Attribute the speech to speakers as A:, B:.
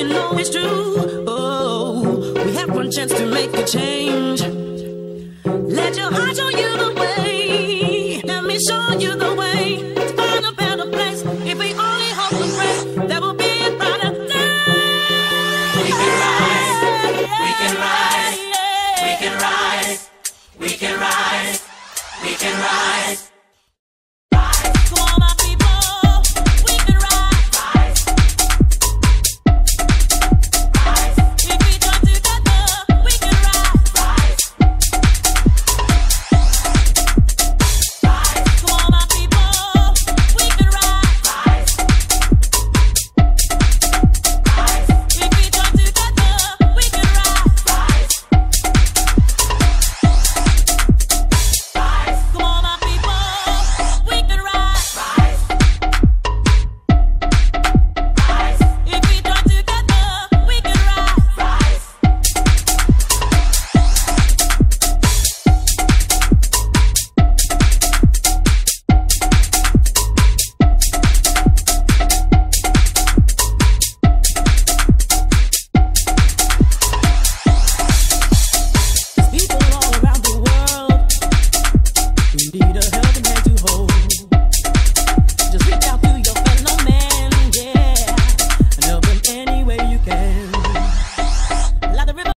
A: you know it's true. Oh, we have one chance to make a change. Let your heart show you the way. Let me show you the way. To find a better place. If we only hold the breath, there will be a brighter day. We can rise. We can rise. We can rise. We can rise. We can rise.